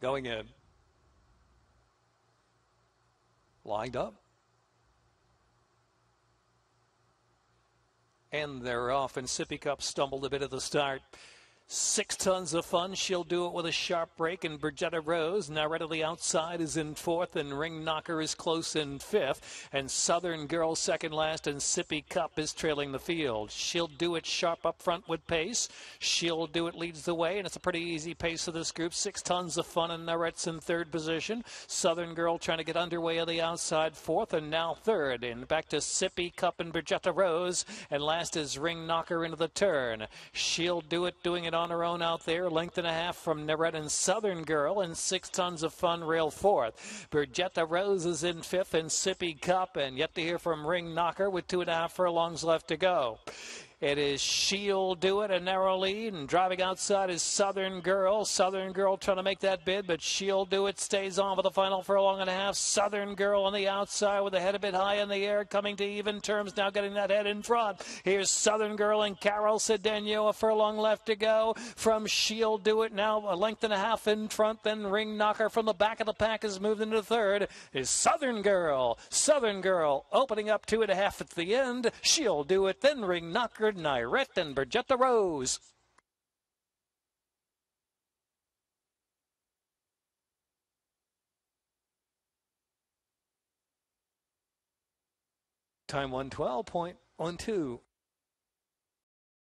going in. Lined up. And they're off, and Sippy Cup stumbled a bit at the start. Six tons of fun. She'll do it with a sharp break. And Bergetta Rose, the outside, is in fourth. And Ring Knocker is close in fifth. And Southern Girl second last. And Sippy Cup is trailing the field. She'll do it sharp up front with pace. She'll do it leads the way. And it's a pretty easy pace of this group. Six tons of fun. And Naret's in third position. Southern Girl trying to get underway on the outside fourth. And now third. And back to Sippy Cup and Bergetta Rose. And last is Ring Knocker into the turn. She'll do it doing it on her own out there. Length and a half from Neretta's Southern Girl and six tons of fun rail fourth. Bergetta Rose is in fifth and Sippy Cup and yet to hear from Ring Knocker with two and a half furlongs left to go. It is She'll Do It, a narrow lead, and driving outside is Southern Girl. Southern Girl trying to make that bid, but She'll Do It stays on for the final furlong and a half. Southern Girl on the outside with the head a bit high in the air, coming to even terms, now getting that head in front. Here's Southern Girl and Carol Cedeno, a furlong left to go from She'll Do It. Now a length and a half in front, then Ring Knocker from the back of the pack has moved into third. Is Southern Girl. Southern Girl opening up two and a half at the end. She'll Do It, then Ring Knocker. Nyrette and Bergetta Rose. Time 112.12.